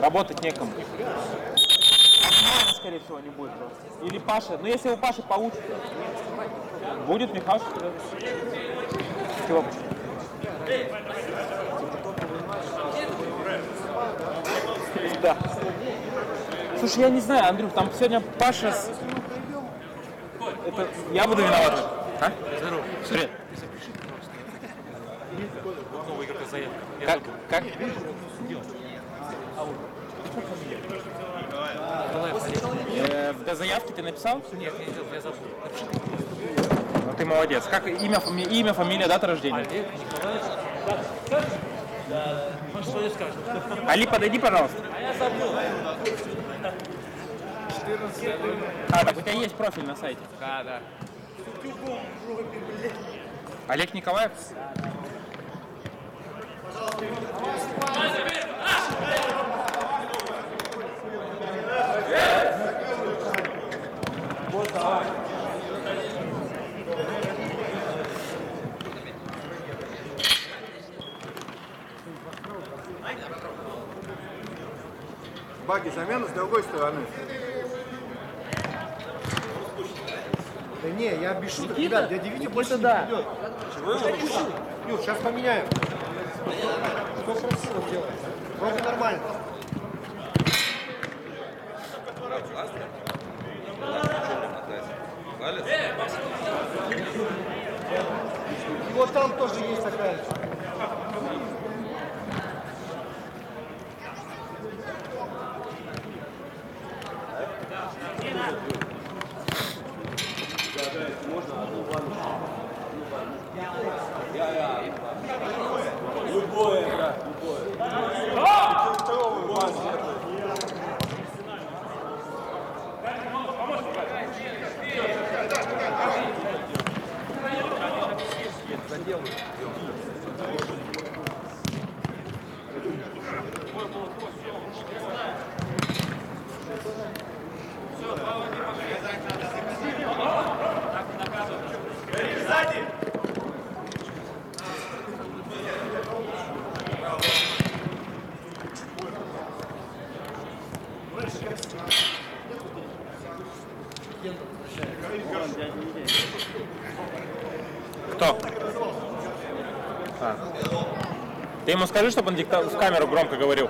Работать некому. Скорее всего, не будет. Или Паша. Ну, если у Паши получится. Будет. Чего? Да. Слушай, я не знаю, Андрюх, там сегодня Паша с... Это я буду виноват. А? Здорово. Привет. Запиши, пожалуйста. Новый игрок заявка. Как? Как? Э, в заявке ты написал? Нет, я не делал, я забыл. Ну ты молодец. Как имя, фами- имя, фамилия, дата рождения? Олег что? Али, подойди, пожалуйста. А я забыл. А, так у тебя есть профиль на сайте. Да, да. Олег Николаев? Баги замена с другой стороны. Да не, я без шуток, ребят, дядя Витя больше не придет. Юр, сейчас поменяем. Что красиво делает. Вроде нормально. Вот там тоже есть такая Ты ему скажи, чтобы он в камеру громко говорил.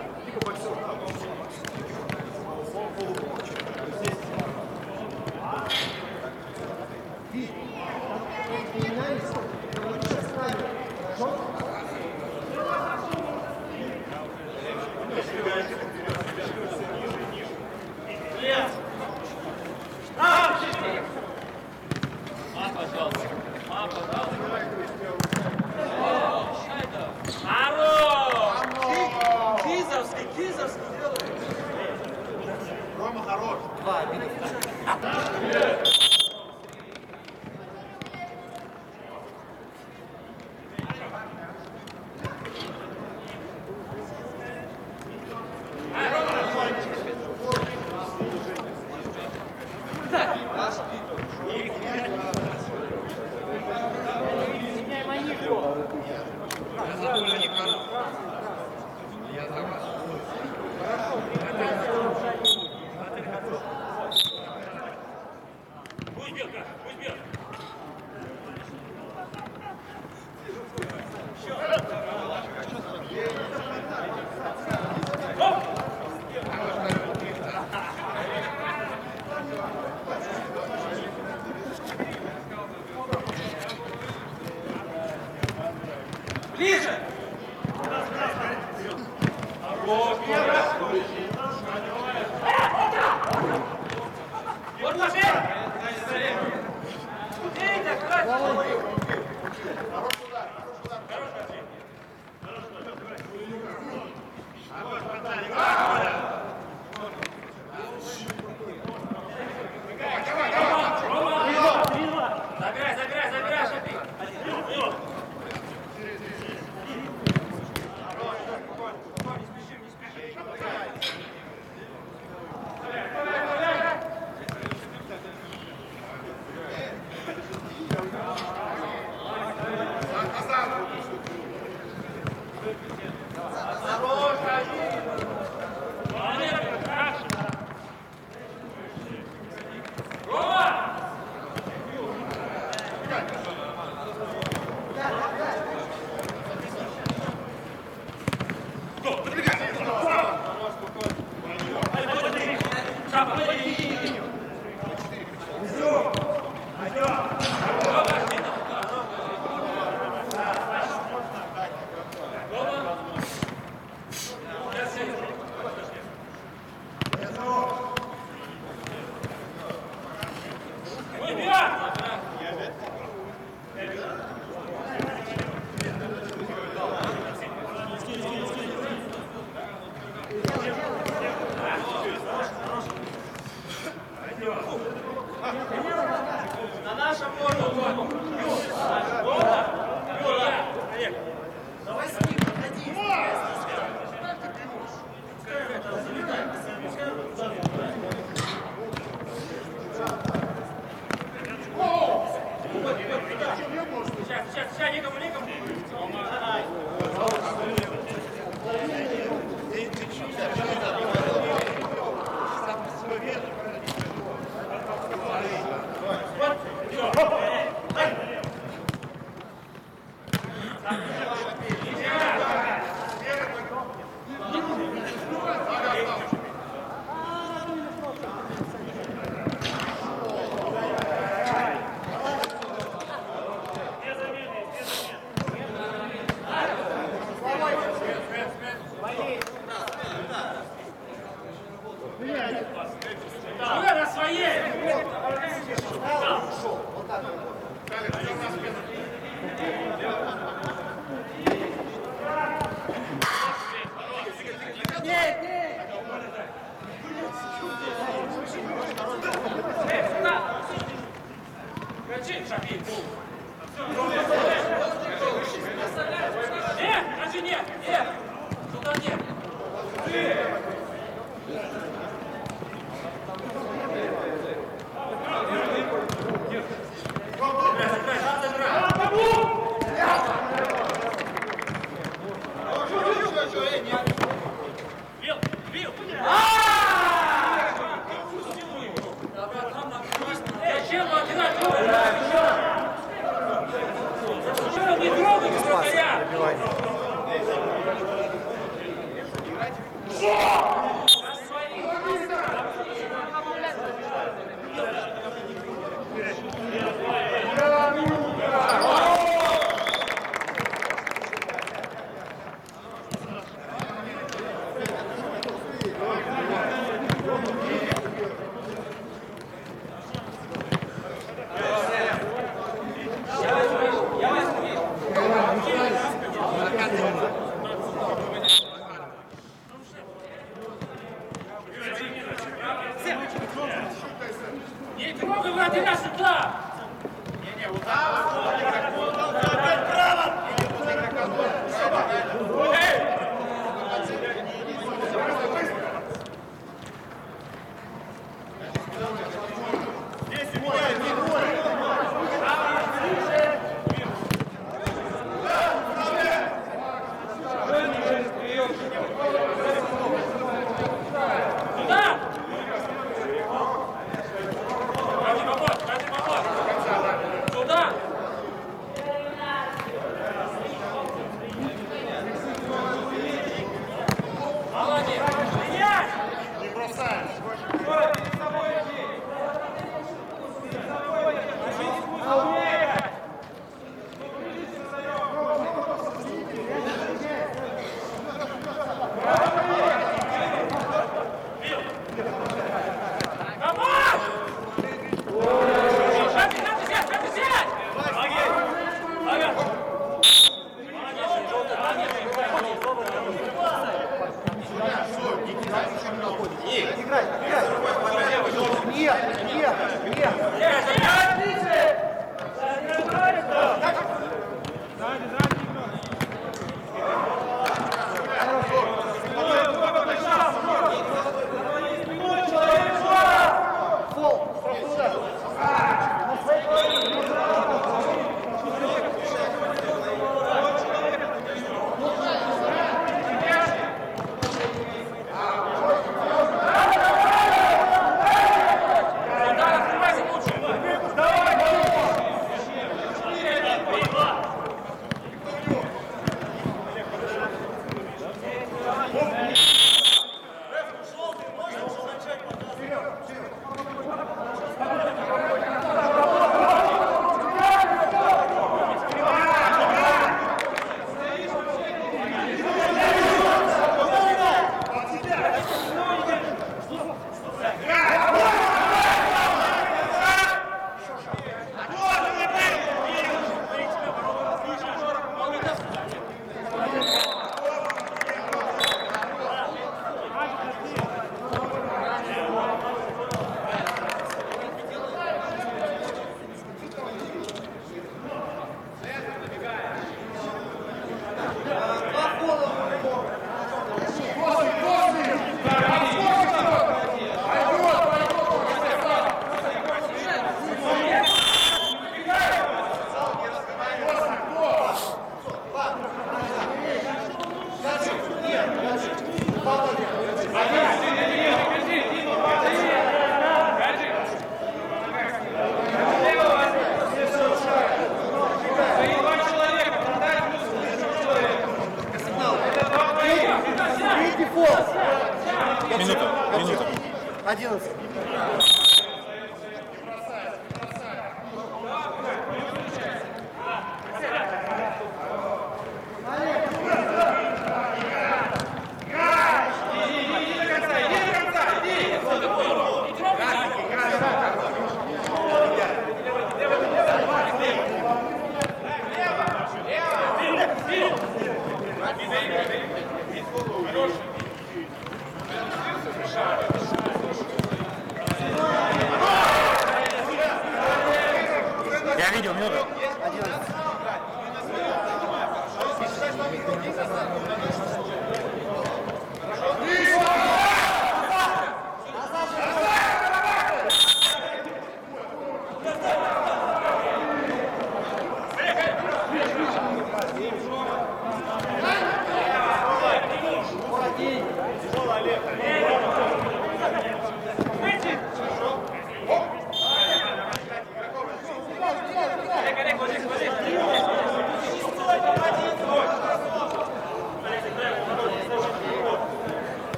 Сейчас, сейчас, сейчас, никому, никому.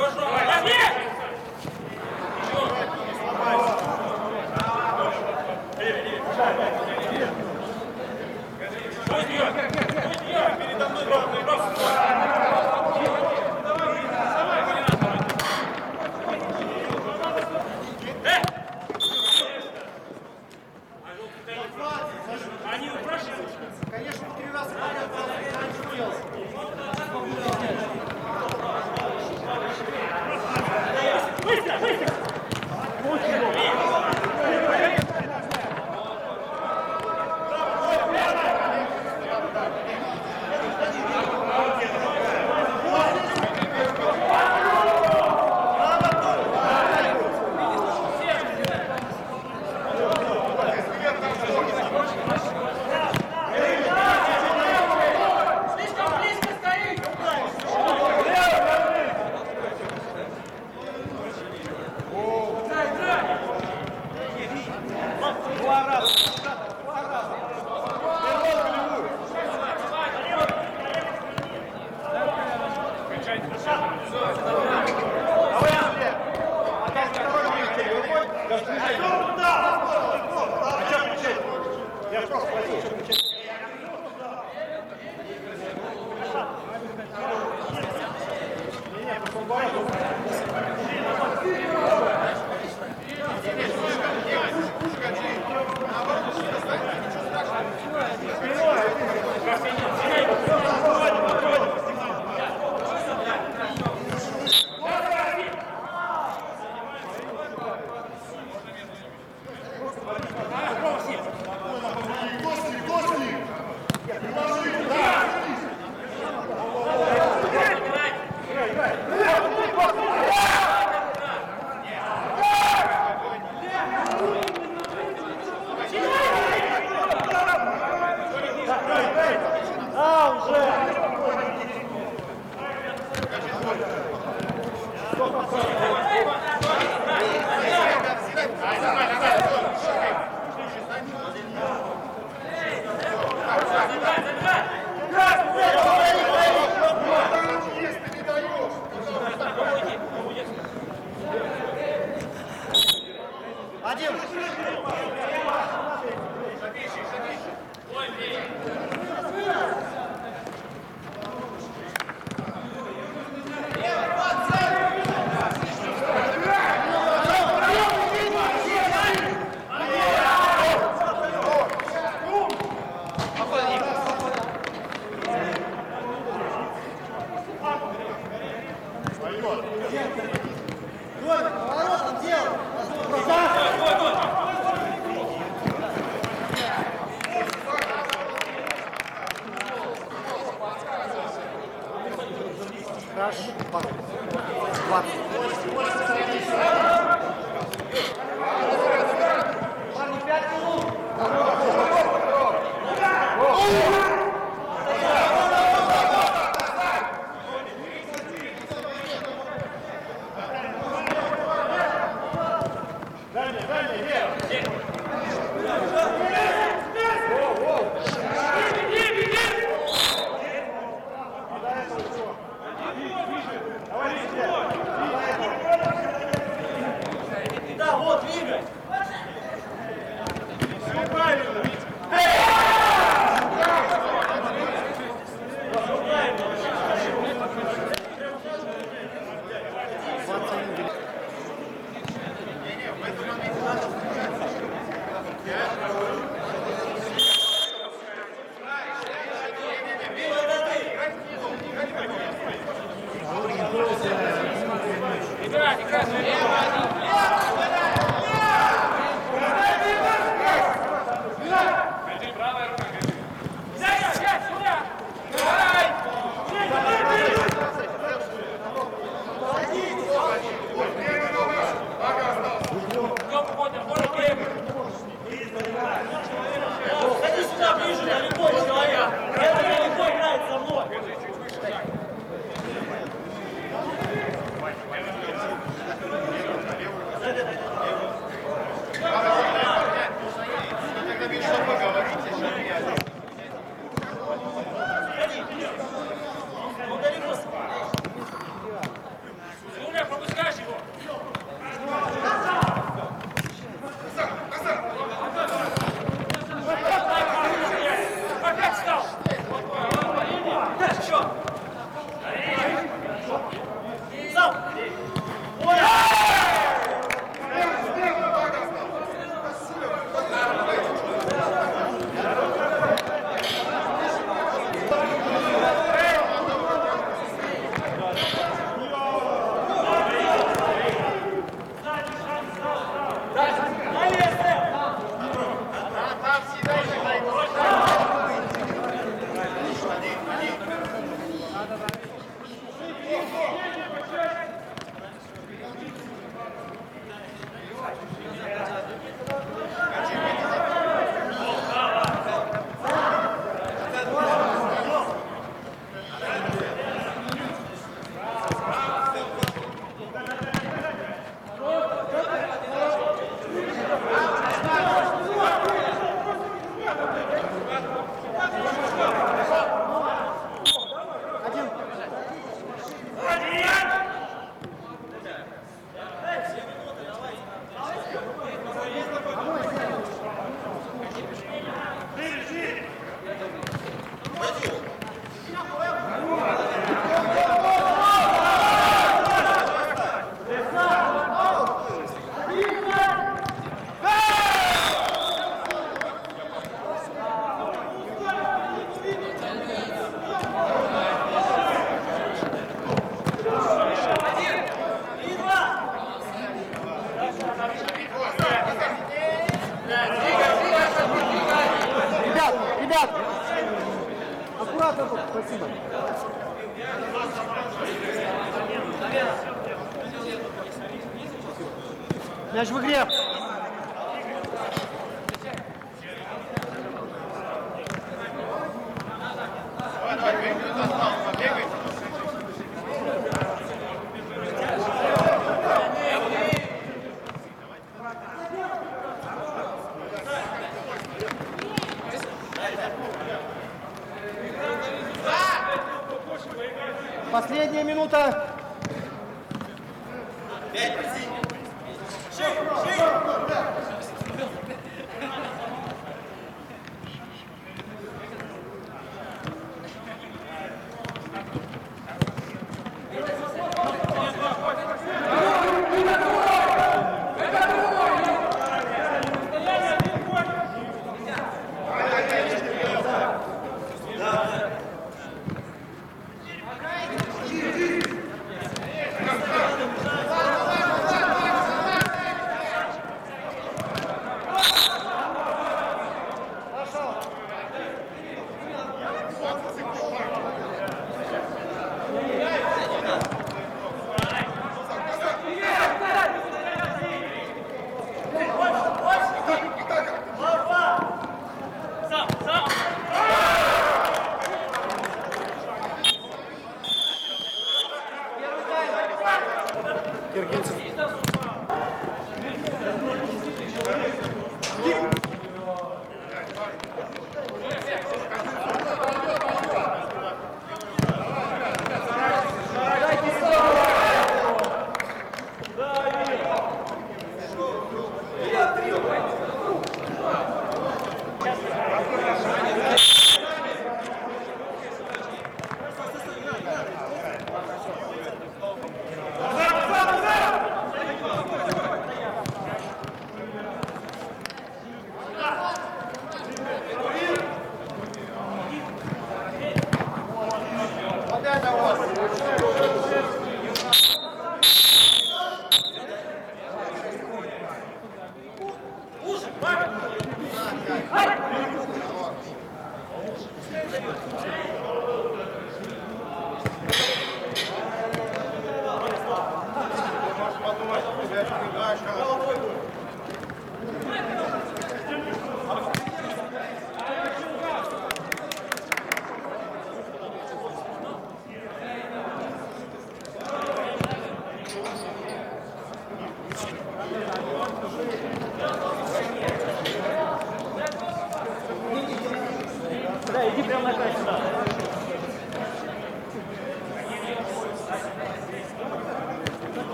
Хорош, Хорошо. 20.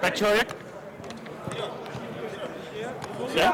Пять человек? Все?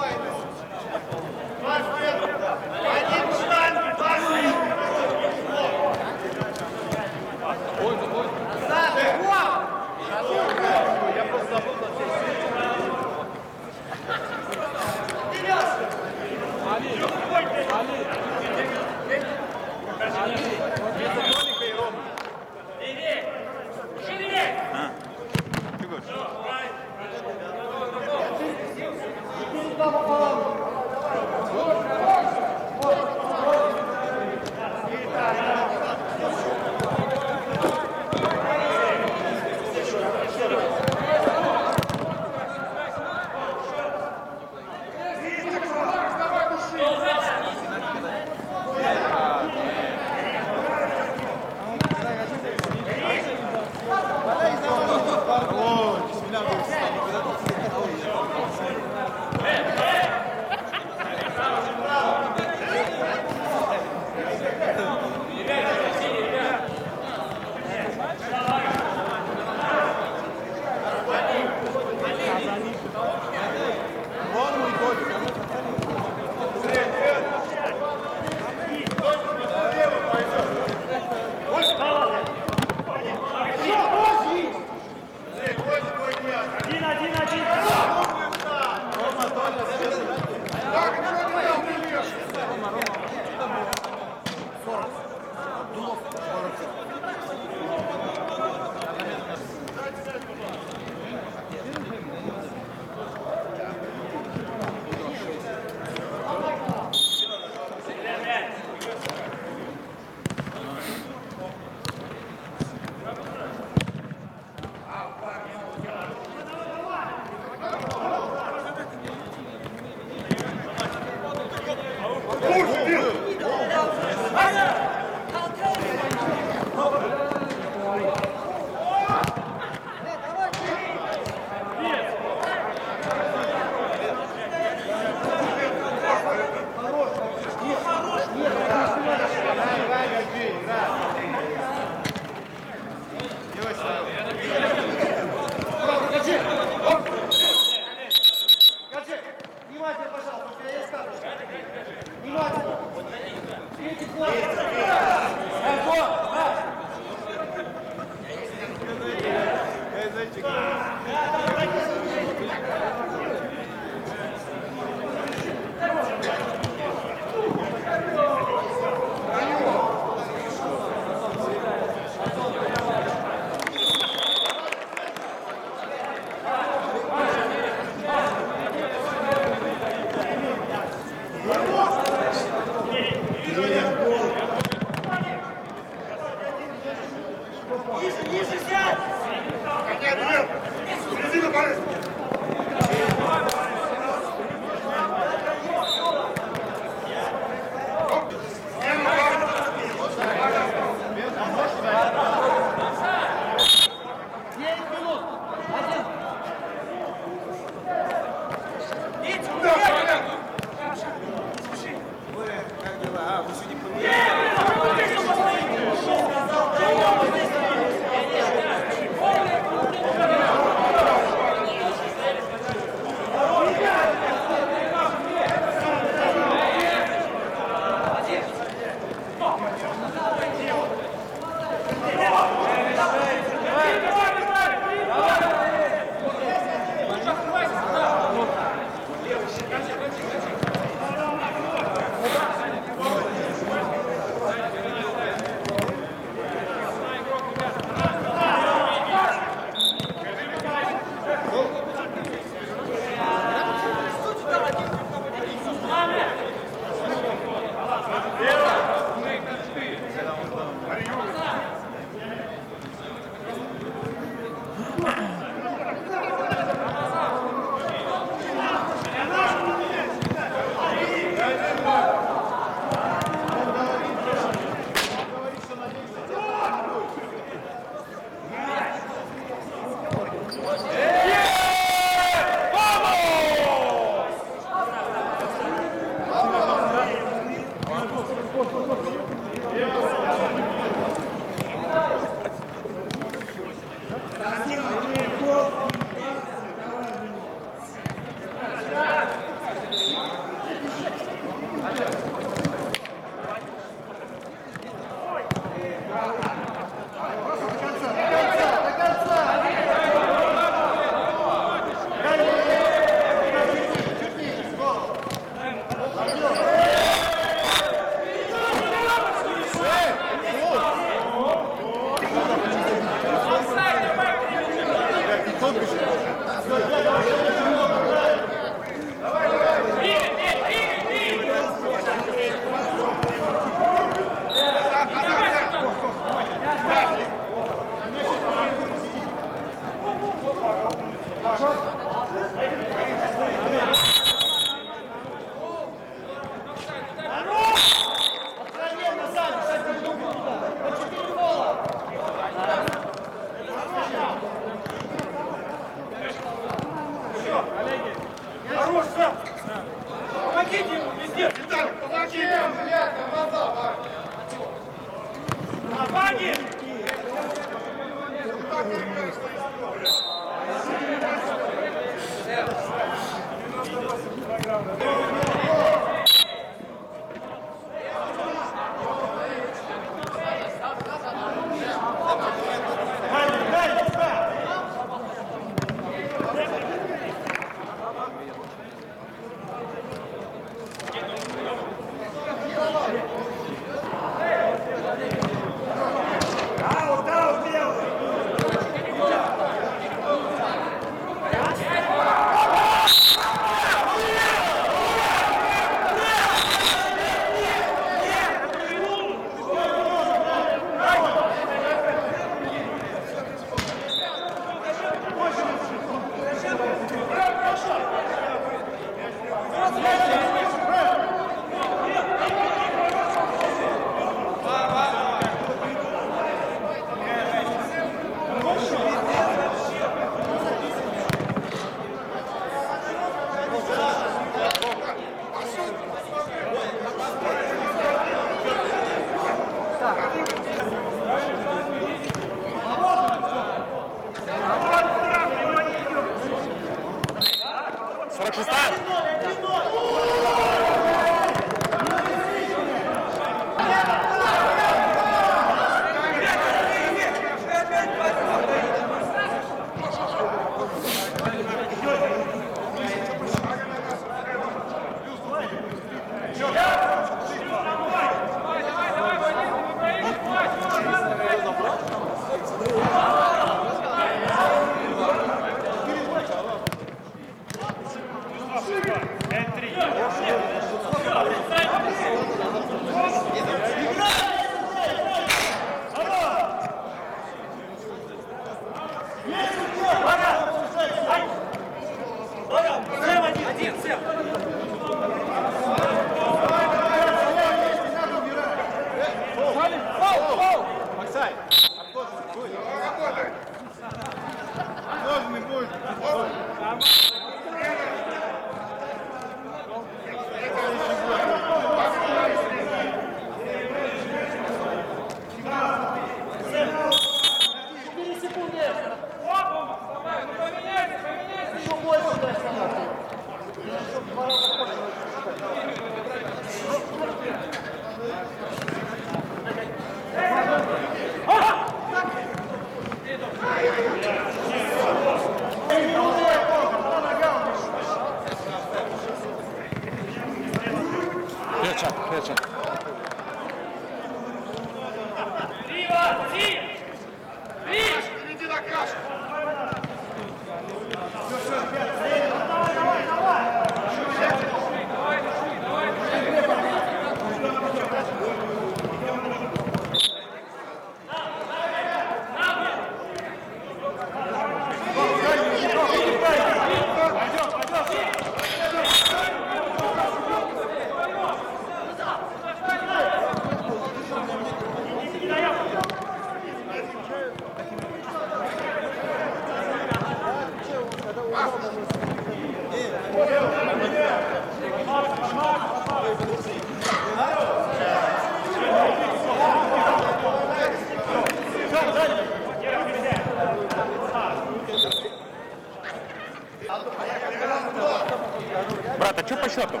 Что по счету?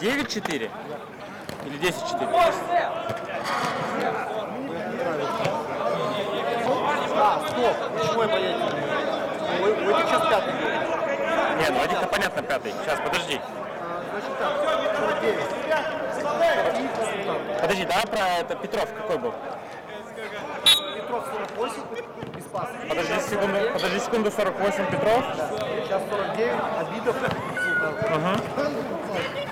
9-4? Или 10-4? А, стоп, почему я понятия не имею? У, у этих сейчас пятый. Нет, ну один-то понятно пятый. Сейчас, подожди. Значит так, 49. И Султан. Подожди, давай про это Петров какой был? Петров 48, без паса. Подожди секунду, подожди секунду, 48 Петров. Сейчас 49, Обидов, Uh-huh.